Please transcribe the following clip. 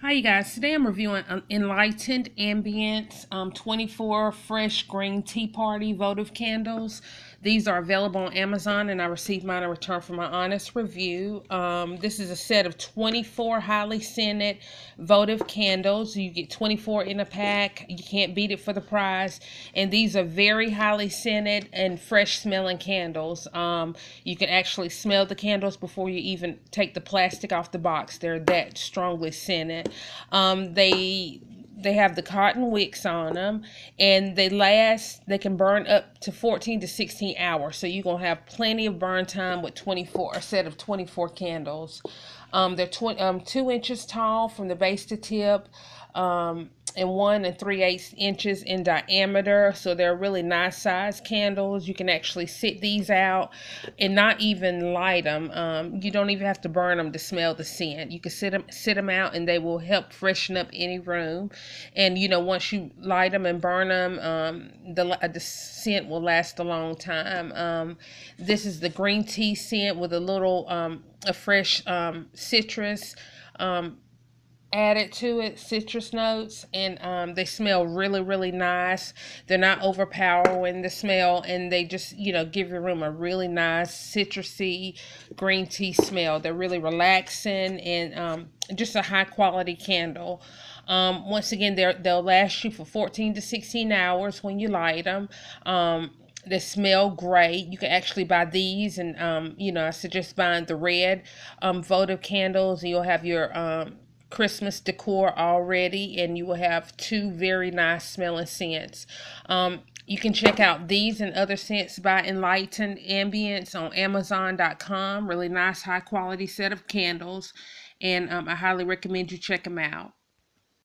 Hi, you guys. Today I'm reviewing um, Enlightened Ambience um, 24 Fresh Green Tea Party votive candles. These are available on Amazon, and I received mine in return for my honest review. Um, this is a set of 24 highly scented votive candles. You get 24 in a pack. You can't beat it for the price. And these are very highly scented and fresh smelling candles. Um, you can actually smell the candles before you even take the plastic off the box. They're that strongly scented. Um, they they have the cotton wicks on them and they last they can burn up to 14 to 16 hours. So you're gonna have plenty of burn time with 24 a set of 24 candles. Um, they're tw- um, two inches tall from the base to tip. Um, and one and three eighths inches in diameter. So they're really nice size candles. You can actually sit these out and not even light them. Um, you don't even have to burn them to smell the scent. You can sit them sit them out and they will help freshen up any room. And you know once you light them and burn them, um, the the scent will last a long time. Um, this is the green tea scent with a little um, a fresh um, citrus. Um, added to it citrus notes and um, they smell really really nice. They're not overpowering the smell and they just you know give your room a really nice citrusy green tea smell. They're really relaxing and um, just a high quality candle. Um, once again they they'll last you for 14 to 16 hours when you light them um, they smell great. You can actually buy these, and um, you know, I suggest buying the red um, votive candles, and you'll have your um, Christmas decor already, and you will have two very nice smelling scents. Um, you can check out these and other scents by Enlightened Ambience on Amazon.com. Really nice, high quality set of candles, and um, I highly recommend you check them out.